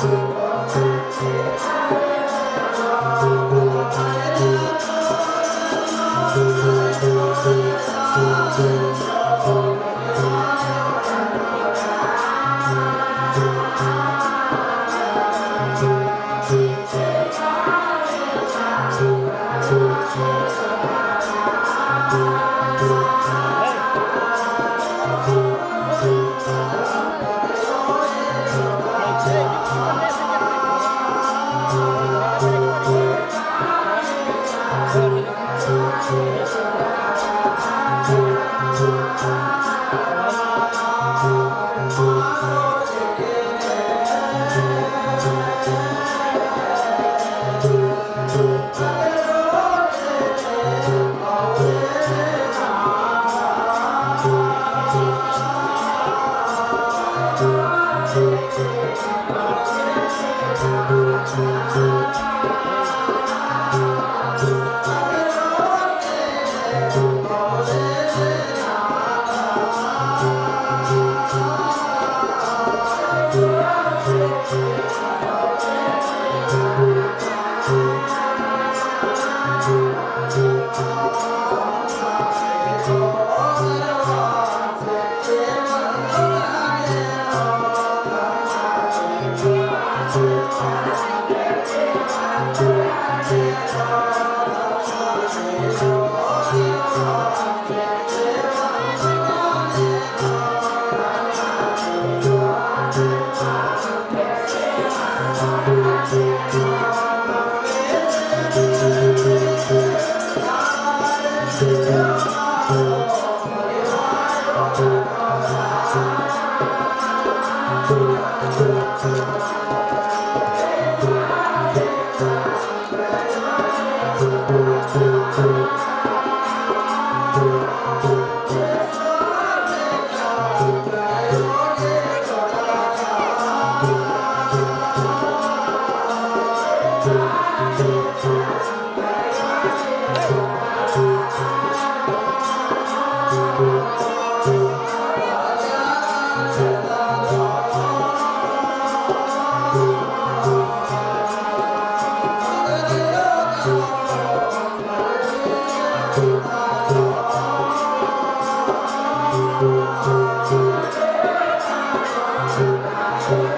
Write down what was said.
Thank. Thank